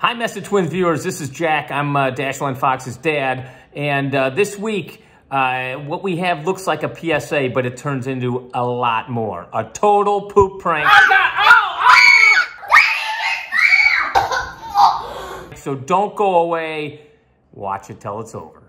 Hi, Messitt Twins viewers. This is Jack. I'm uh, Fox's dad. And uh, this week, uh, what we have looks like a PSA, but it turns into a lot more. A total poop prank. So don't go away. Watch it till it's over.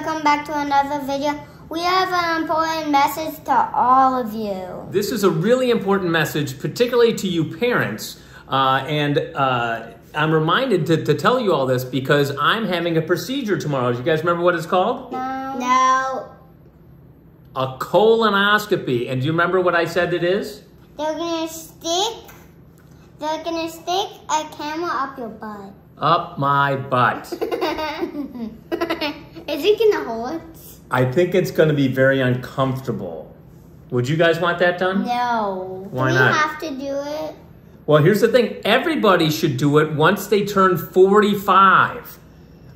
Welcome back to another video. We have an important message to all of you. This is a really important message, particularly to you parents. Uh, and uh, I'm reminded to, to tell you all this because I'm having a procedure tomorrow. Do you guys remember what it's called? No. No. A colonoscopy. And do you remember what I said it is? They're gonna stick, they're gonna stick a camera up your butt. Up my butt. Is it gonna hurt? I think it's going to be very uncomfortable. Would you guys want that done? No. Why Do we not? have to do it? Well, here's the thing everybody should do it once they turn 45.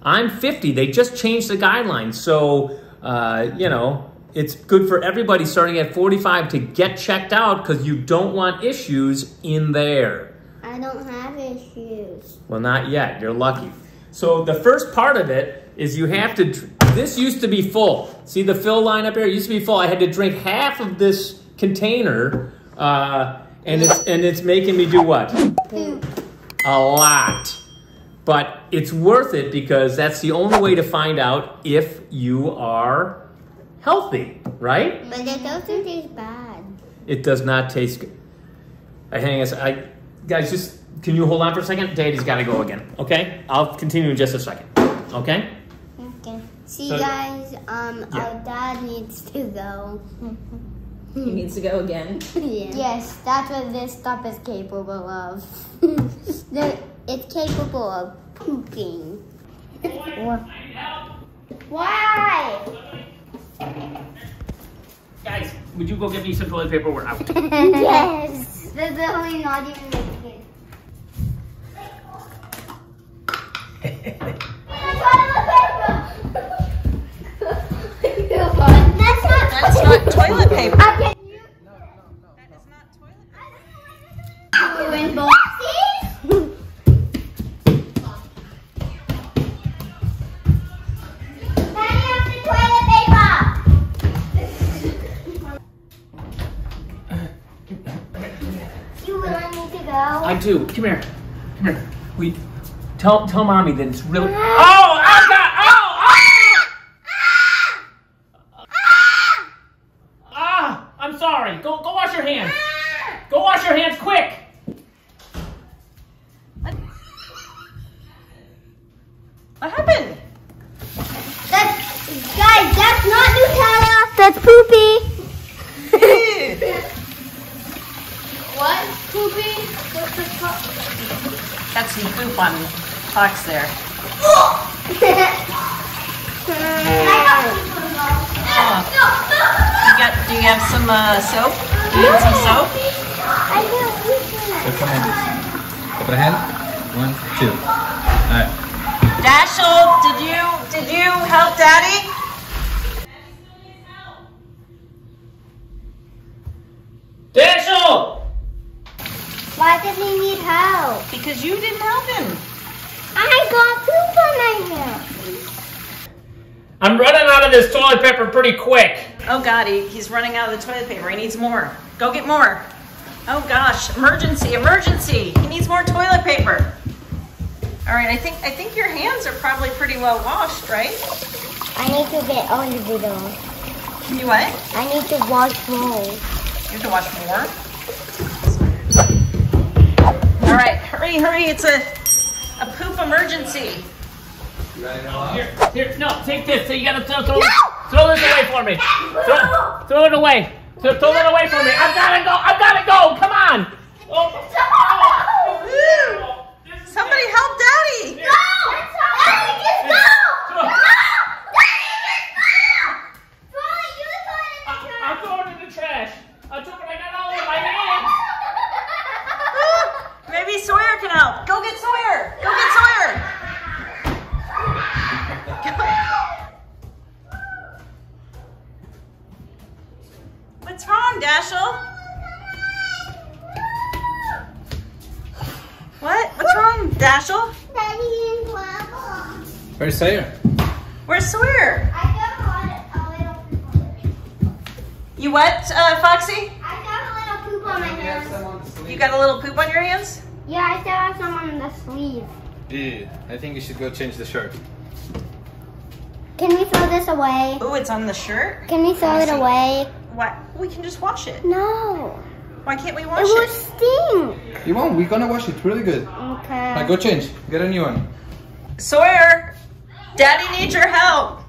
I'm 50. They just changed the guidelines. So, uh, you know, it's good for everybody starting at 45 to get checked out because you don't want issues in there. I don't have issues. Well, not yet. You're lucky. So, the first part of it is you have to. This used to be full. See the fill line up here? It used to be full. I had to drink half of this container, uh, and it's and it's making me do what? Poop. a lot. But it's worth it because that's the only way to find out if you are healthy, right? But it doesn't taste bad. It does not taste good. I hang us. I guys, just can you hold on for a second? Daddy's got to go again. Okay, I'll continue in just a second. Okay. Okay. See So- guys, um, Yeah. our dad needs to go. He needs to go again. Yes, that's what this stuff is capable of. the, it's capable of pooping. Why? Guys, would you go get me some toilet paper? We're out. yes. That's definitely not even making it. I do. Come here. Come here. We tell tell mommy that it's really. Oh! Oh! God! Oh! Ah! Ah! I'm sorry. Go go wash your hands. Go wash your hands quick. What happened? That's, guys, that's not Nutella. That's poopy. What? Poopy? What's the That's some poop on Fox there. oh. You got? Do you have some uh, soap? Do you have some soap? I can't reach it. Open hand. Open hand. One, two. Alright. Dashiell, did you did you help Daddy? Dashiell! Why does he need help? Because you didn't help him. I got poop on my hair. I'm running out of this toilet paper pretty quick. Oh God, he, he's running out of the toilet paper. He needs more. Go get more. Oh gosh, emergency, emergency. He needs more toilet paper. All right, I think I think your hands are probably pretty well washed, right? I need to get all of it off. You what? I need to wash more. You have to wash more. All right, hurry, hurry! It's a a poop emergency. Here, here, no, take this. So you gotta throw, throw, throw this away for me. Throw, throw it away. Throw, throw it away for me. I've gotta go. I've gotta go. Come on. Oh. oh, oh, oh Somebody help Daddy! Go. Daddy, just go. Daddy, just go! I'm throwing it in the trash. I took it. I got all in my hand. Maybe Sawyer can help. Go get Sawyer. Go get Sawyer. What's wrong, Dashiell? What? What's wrong, Dashiell? Daddy and Papa. Where's Sawyer? Where's Sawyer? I got a little poop on it. You what, uh, Foxy? I got a little poop on my hands. You got a little poop on your hands? Yeah, I still have some on the sleeve. Yeah, I think you should go change the shirt. Can we throw this away? Oh, it's on the shirt? Can we throw it away? What? We can just wash it. No. Why can't we It wash will it? Would stink. You won't. We're gonna wash it. Really good. Okay. Now go change. Get a new one. Sawyer, Daddy needs your help.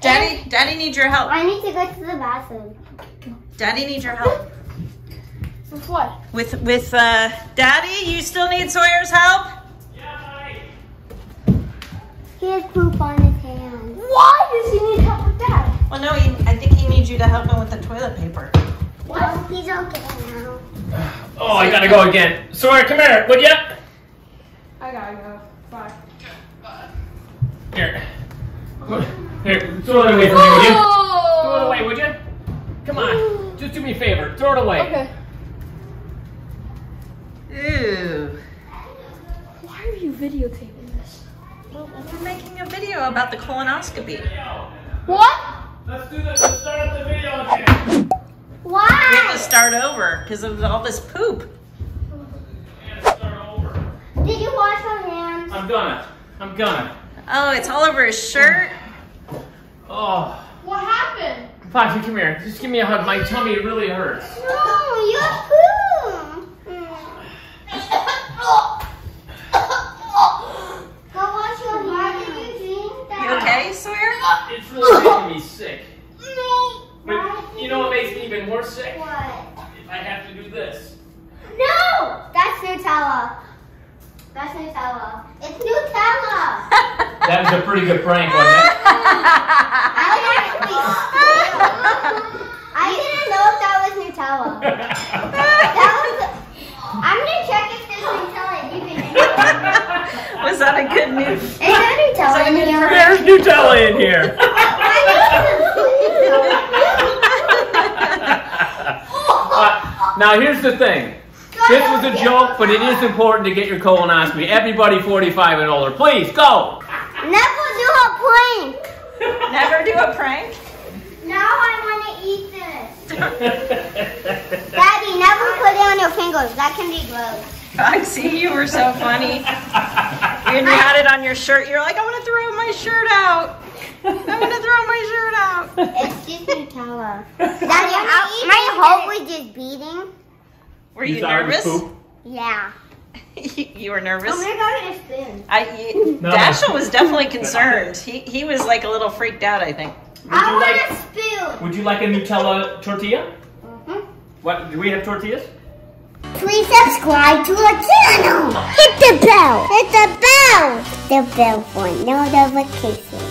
Daddy, Daddy needs your help. I need to go to the bathroom. Daddy needs your help. With what? With with uh, Daddy, you still need Sawyer's help. He has poop on his hands. Why does he need help with that? Well, no, he, I think he needs you to help him with the toilet paper. Well, he's okay now. Oh, I gotta go again. Sawyer, come here, would ya? I gotta go. Bye. Here. Here, throw it away from me, would you? Throw it away, would you? Come on, just do me a favor. Throw it away. Okay. You videotaping this? Well, we're making a video about the colonoscopy. What? Let's do this. Let's start the video again. We have Why? to start over because of all this poop. Yeah, start over. Did you wash your hands? I'm gonna. I'm gonna. Oh, it's all over his shirt. Oh. What happened? Foxy, come here. Just give me a hug. My tummy really hurts. No, you have poop. Go wash your hands. Did you drink that? You okay, Sawyer? It's really making me sick. No. But you know what makes me even more sick? What? If I have to do this. No! That's Nutella. That's Nutella. It's Nutella. That was a pretty good prank, wasn't it? I would actually I didn't know if that was Nutella. That was. I'm gonna check if there's Nutella. You can. Was that a good news? Is there Nutella in here? There's Nutella in here. Uh, now here's the thing. This was a joke, but it is important to get your colonoscopy. Everybody 45 and older, please go. Never do a prank. Never do a prank? Now I want to eat this. Daddy, never put it on your fingers. That can be gross. I see you were so funny. When you had it on your shirt, you're like, I want to throw my shirt out. I want to throw my shirt out. It's just Nutella. Daddy, I, my heart was just beating. Were you thought it was nervous? Yeah. you were nervous? I'm gonna go get a spoon. I, you, No. Dashiell was definitely concerned. He, he was like a little freaked out, I think. I you want like- a spoon. Would you like a Nutella tortilla? Mhm. What? Do we have tortillas? Please subscribe to our channel. Hit the bell. Hit the bell. The bell for notifications.